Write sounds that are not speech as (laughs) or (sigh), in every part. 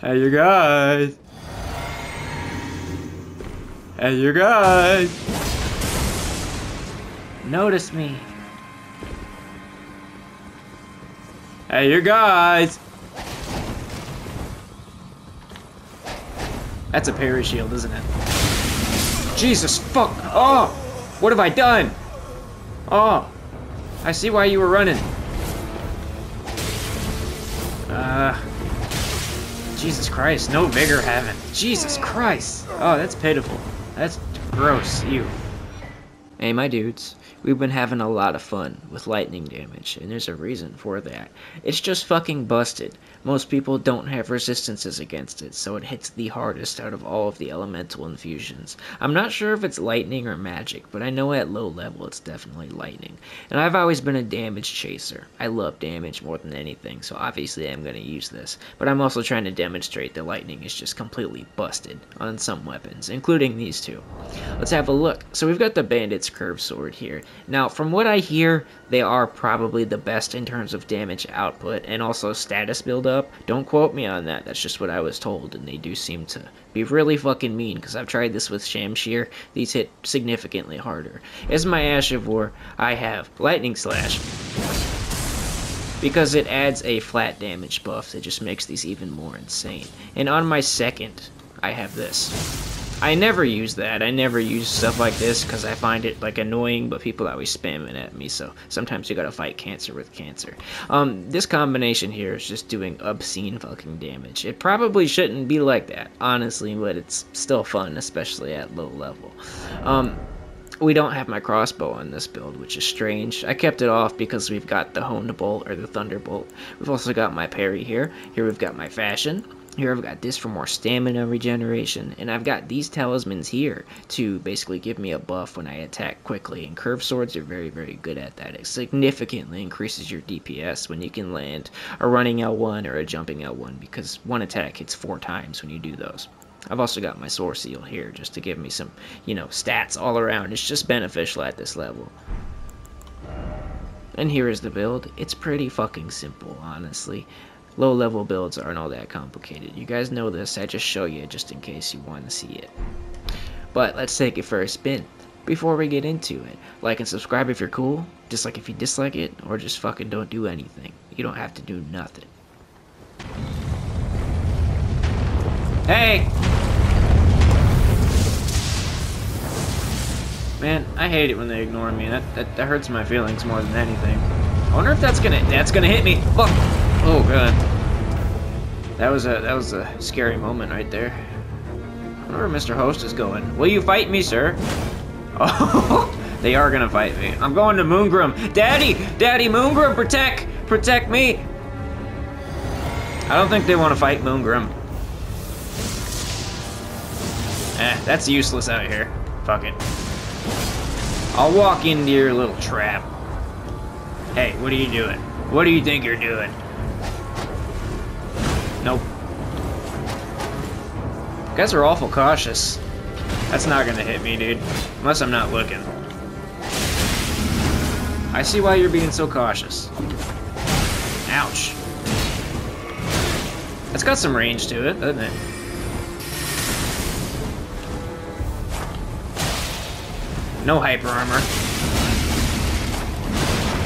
Hey, you guys. Hey, you guys. Notice me. Hey, you guys. That's a parry shield, isn't it? Jesus fuck! Oh! What have I done? Oh! I see why you were running. Uh... Jesus Christ, no vigor heaven. Jesus Christ! Oh, that's pitiful. That's gross, you. Hey, my dudes. We've been having a lot of fun with lightning damage, and there's a reason for that. It's just fucking busted. Most people don't have resistances against it, so it hits the hardest out of all of the elemental infusions. I'm not sure if it's lightning or magic, but I know at low level it's definitely lightning. And I've always been a damage chaser. I love damage more than anything, so obviously I'm going to use this. But I'm also trying to demonstrate that lightning is just completely busted on some weapons, including these two. Let's have a look. So we've got the Bandit's Curve Sword here. Now, from what I hear, they are probably the best in terms of damage output and also status buildup. Don't quote me on that, that's just what I was told, and they do seem to be really fucking mean, because I've tried this with Shamshir. These hit significantly harder. As my Ash of War, I have Lightning Slash, because it adds a flat damage buff that just makes these even more insane. And on my second, I have this. I never use that. I never use stuff like this because I find it like annoying, but people always spamming at me. So sometimes you gotta fight cancer with cancer. Um, this combination here is just doing obscene fucking damage. It probably shouldn't be like that, honestly, but it's still fun, especially at low level. Um, we don't have my crossbow on this build, which is strange. I kept it off because we've got the honed bolt or the thunderbolt. We've also got my parry here. Here we've got my fashion. Here I've got this for more stamina regeneration, and I've got these talismans here to basically give me a buff when I attack quickly, and curved swords are very, very good at that. It significantly increases your DPS when you can land a running L1 or a jumping L1, because one attack hits four times when you do those. I've also got my Soreseal here just to give me some, you know, stats all around. It's just beneficial at this level. And here is the build. It's pretty fucking simple, honestly low level builds aren't all that complicated. You guys know this, I just show you just in case you want to see it. But let's take it for a spin. Before we get into it, like and subscribe if you're cool, dislike if you dislike it, or just fucking don't do anything. You don't have to do nothing. Hey! Man, I hate it when they ignore me. That, that, that hurts my feelings more than anything. I wonder if that's gonna that's gonna hit me. Fuck! Oh god. That was a that was a scary moment right there. I wonder where Mr. Host is going. Will you fight me, sir? (laughs) Oh, they are gonna fight me. I'm going to Moongrum. Daddy! Daddy, Moongrum, protect! Protect me! I don't think they want to fight Moongrum. Eh, that's useless out here. Fuck it. I'll walk into your little trap. Hey, what are you doing? What do you think you're doing? Nope. Guys are awful cautious. That's not gonna hit me, dude. Unless I'm not looking. I see why you're being so cautious. Ouch. It's got some range to it, doesn't it? No hyper armor.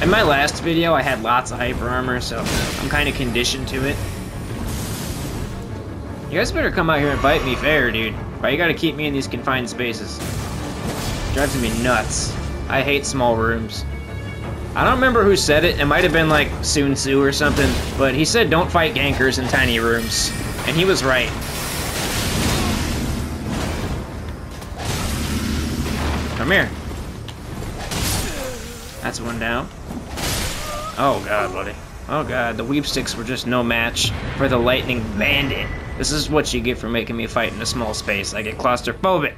In my last video, I had lots of hyper armor, so I'm kind of conditioned to it. You guys better come out here and fight me fair, dude. Why you gotta keep me in these confined spaces? Drives me nuts. I hate small rooms. I don't remember who said it. It might have been like Sun Tzu or something, but he said don't fight gankers in tiny rooms. And he was right. Come here. That's one down. Oh god, buddy. Oh god, the weep sticks were just no match for the lightning bandit. This is what you get for making me fight in a small space. I get claustrophobic.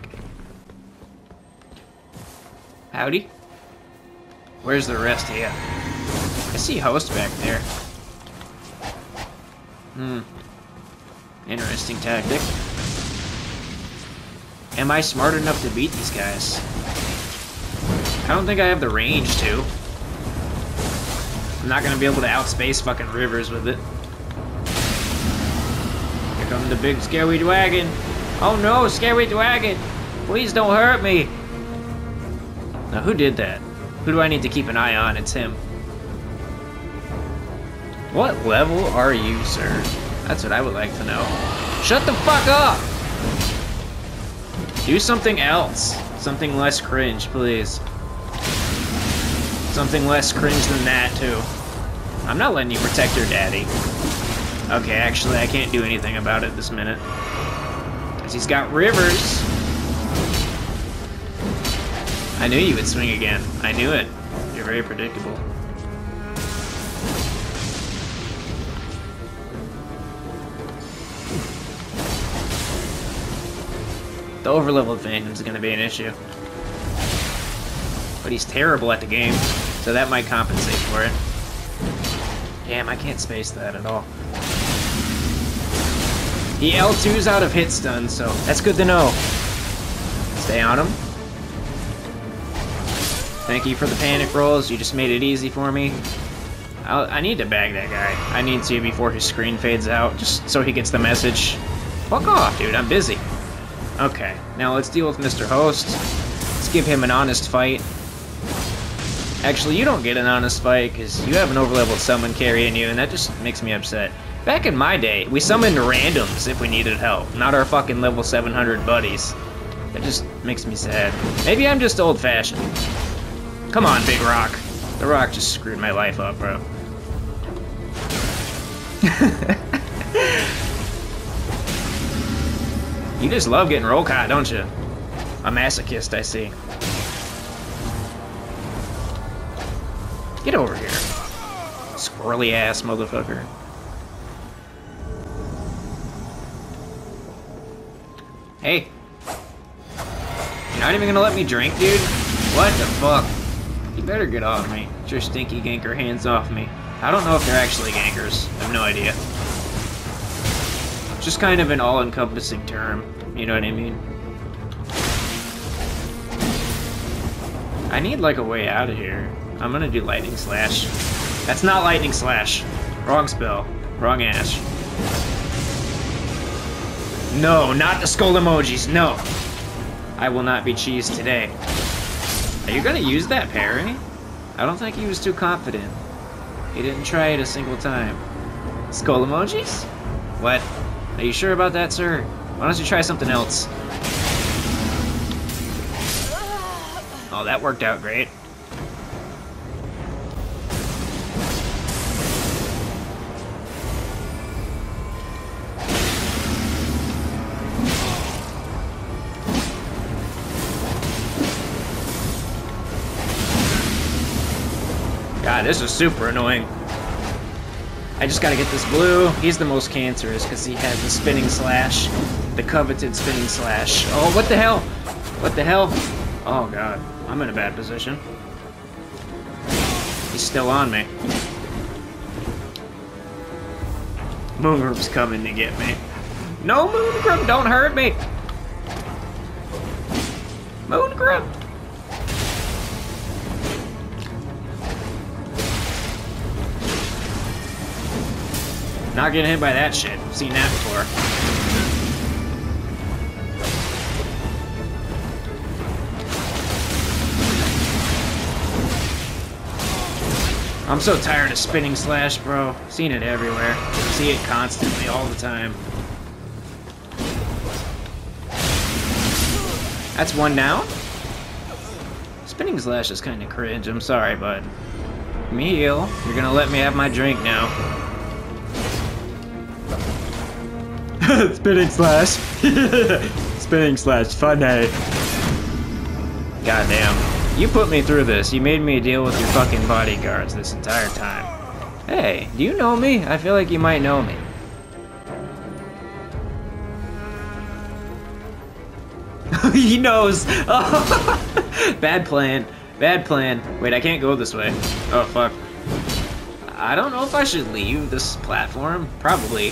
Howdy. Where's the rest of you? I see host back there. Hmm. Interesting tactic. Am I smart enough to beat these guys? I don't think I have the range to. I'm not gonna be able to outspace fucking rivers with it. Come the big scary dragon. Oh no, scary dragon! Please don't hurt me! Now, who did that? Who do I need to keep an eye on? It's him. What level are you, sir? That's what I would like to know. Shut the fuck up! Do something else. Something less cringe, please. Something less cringe than that, too. I'm not letting you protect your daddy. Okay, actually, I can't do anything about it this minute. Because he's got rivers. I knew you would swing again. I knew it. You're very predictable. The overleveled Phantom's going to be an issue. But he's terrible at the game, so that might compensate for it. Damn, I can't space that at all. He L2's out of hit stun, so that's good to know. Stay on him. Thank you for the panic rolls. You just made it easy for me. I'll, i need to bag that guy. I need to before his screen fades out, just so he gets the message. Fuck off, dude. I'm busy. Okay, now let's deal with Mr. Host. Let's give him an honest fight. Actually, you don't get an honest fight, because you have an overleveled summon carrying you, and that just makes me upset. Back in my day, we summoned randoms if we needed help, not our fucking level 700 buddies. That just makes me sad. Maybe I'm just old-fashioned. Come on, Big Rock. The Rock just screwed my life up, bro. (laughs) You just love getting roll caught, don't you? A masochist, I see. Get over here. Squirrely ass motherfucker. Hey. You're not even gonna let me drink, dude? What the fuck? You better get off me. Get your stinky ganker hands off me. I don't know if they're actually gankers. I have no idea. Just kind of an all-encompassing term, you know what I mean? I need like a way out of here. I'm gonna do Lightning Slash. That's not Lightning Slash. Wrong spell. Wrong ash. No, not the skull emojis, no! I will not be cheesed today. Are you gonna use that parry? I don't think he was too confident. He didn't try it a single time. Skull emojis? What? Are you sure about that, sir? Why don't you try something else? That worked out great. God, this is super annoying. I just gotta get this blue. He's the most cancerous because he has the spinning slash. The coveted spinning slash. Oh, what the hell? What the hell? Oh god, I'm in a bad position. He's still on me. Moongrum's coming to get me. No, Moongrum, don't hurt me! Moongroom! Not getting hit by that shit. Seen that before. I'm so tired of spinning slash, bro. Seen it everywhere. See it constantly, all the time. That's one down? Spinning slash is kind of cringe. I'm sorry, bud. Meal, you're gonna let me have my drink now. (laughs) Spinning slash. (laughs) Spinning slash, funny. Goddamn. You put me through this. You made me deal with your fucking bodyguards this entire time. Hey, do you know me? I feel like you might know me. (laughs) he knows. (laughs) Bad plan. Bad plan. Wait, I can't go this way. Oh, fuck. I don't know if I should leave this platform. Probably.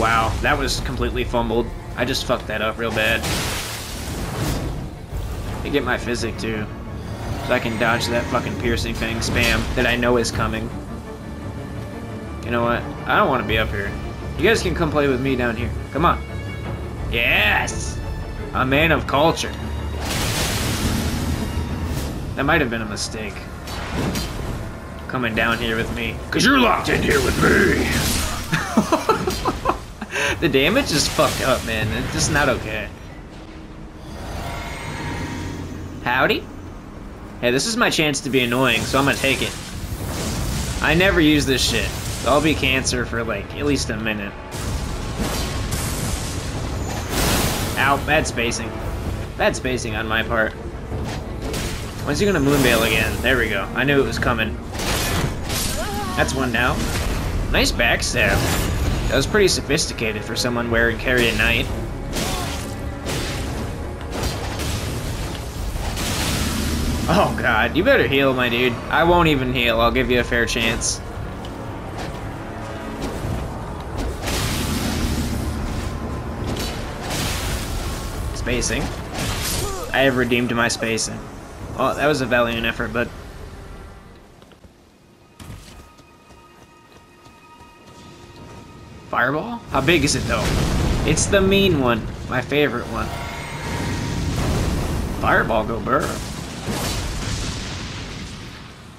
Wow, that was completely fumbled. I just fucked that up real bad. I get my Physick too. So I can dodge that fucking piercing thing spam that I know is coming. You know what? I don't want to be up here. You guys can come play with me down here. Come on. Yes! A man of culture. That might have been a mistake. Coming down here with me. Cause you're locked in here with me. (laughs) the damage is fucked up, man. It's just not okay. Howdy? Hey, this is my chance to be annoying, so I'm gonna take it. I never use this shit. I'll be cancer for like at least a minute. Ow, bad spacing. Bad spacing on my part. When's he gonna moonveil again? There we go. I knew it was coming. That's one down. Nice backstab. That was pretty sophisticated for someone wearing Carian Knight. Oh god, you better heal, my dude. I won't even heal, I'll give you a fair chance. Spacing. I have redeemed my spacing. Well, that was a valiant effort, but... Fireball? How big is it, though? It's the mean one. My favorite one. Fireball go burr.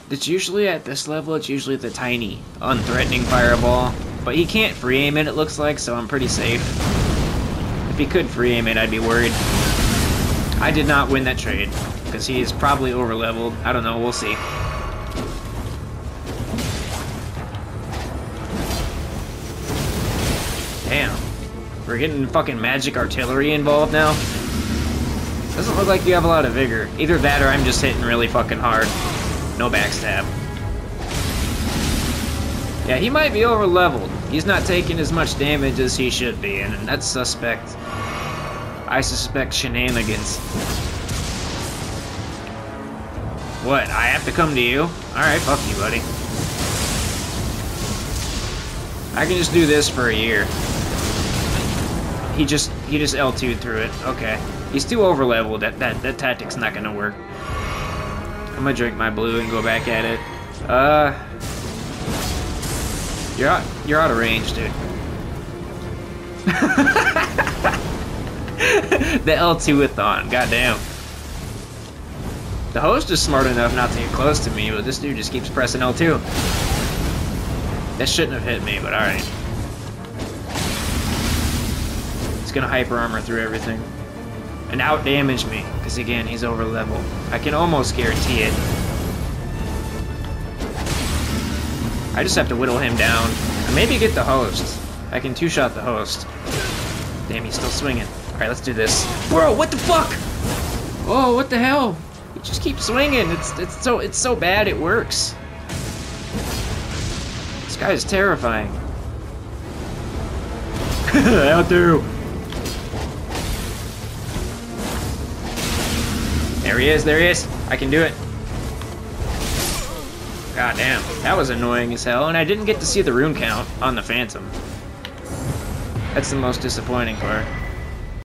It's usually at this level, it's usually the tiny, unthreatening fireball. But he can't free aim it, it looks like, so I'm pretty safe. If he could free aim it, I'd be worried. I did not win that trade, because he is probably over leveled. I don't know, we'll see. Damn. We're getting fucking magic artillery involved now? Doesn't look like you have a lot of vigor. Either that or I'm just hitting really fucking hard. No backstab. Yeah, he might be over leveled. He's not taking as much damage as he should be, and that's suspect. I suspect shenanigans. What, I have to come to you? Alright, fuck you, buddy. I can just do this for a year. He just he just L2'd through it. Okay. He's too over leveled. That that that tactic's not gonna work. I'm gonna drink my blue and go back at it. Uh, you're out. You're out of range, dude. (laughs) the L2 with on. Goddamn. The host is smart enough not to get close to me, but this dude just keeps pressing L2. That shouldn't have hit me, but alright. It's gonna hyper armor through everything and outdamage me, because again, he's over level. I can almost guarantee it. I just have to whittle him down, and maybe get the host. I can two-shot the host. Damn, he's still swinging. Alright, let's do this. Bro, what the fuck? Oh, what the hell? He just keeps swinging. It's it's so it's so bad it works. This guy is terrifying. (laughs) Out there. There he is, there he is. I can do it. God damn, that was annoying as hell, and I didn't get to see the rune count on the Phantom. That's the most disappointing part.